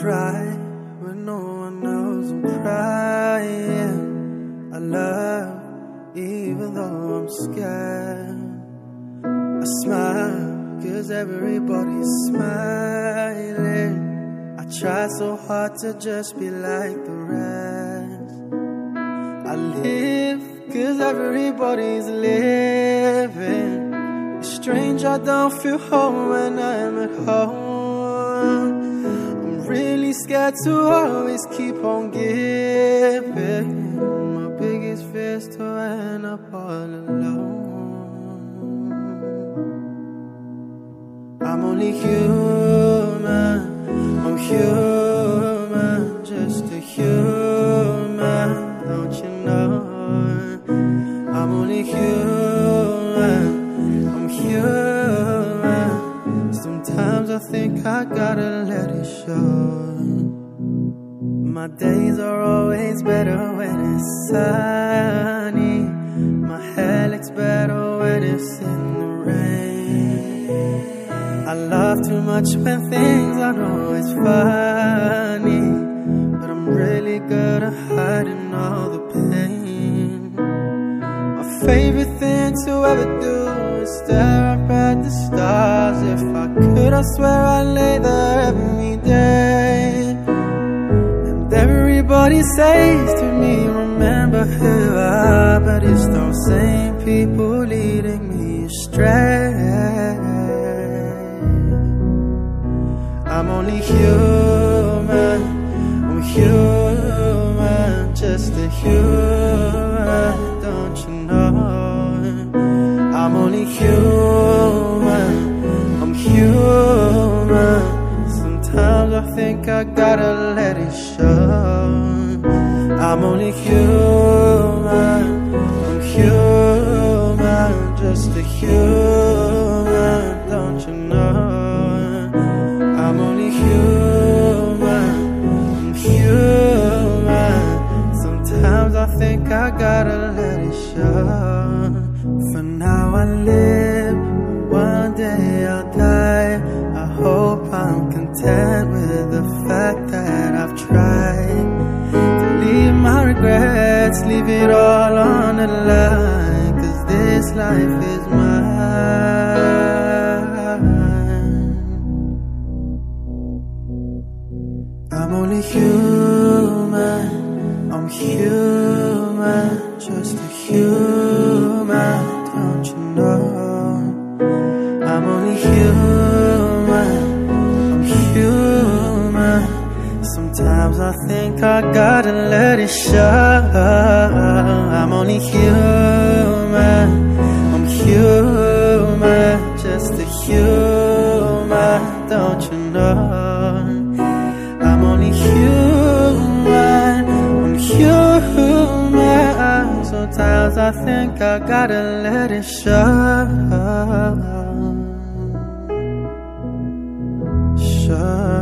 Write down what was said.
cry when no one knows I'm crying. I love even though I'm scared. I smile cause everybody's smiling. I try so hard to just be like the rest. I live cause everybody's living. It's strange I don't feel home when I'm at home. Really scared to always keep on giving. My biggest fear is to end up all alone. I'm only human, I'm human, just a human, don't you know? I'm only human, I'm human. Sometimes I think I gotta let it show. My days are always better when it's sunny. My hair looks better when it's in the rain. I laugh too much when things aren't always funny. But I'm really good at hiding all the pain. My favorite thing to ever do is stare up at the stars. If I could, I swear I'd lay there every everybody says to me, remember who I are. But it's those same people leading me astray. I'm only human, I'm human, just a human, don't you know? I'm only human, I'm human. Sometimes I think I gotta let it show. I'm only human, I'm human, just a human, don't you know? I'm only human, I'm human. Sometimes I think I gotta let it show. For now I live, one day I'll die. I hope I'm content with the fact regrets, leave it all on the line. Cause this life is mine. I'm only human, I'm human, just a human, don't you know? I'm only human, I think I gotta let it shine I'm only human. I'm human Just a human Don't you know? I'm only human. I'm human. Sometimes I think I gotta let it shine Shine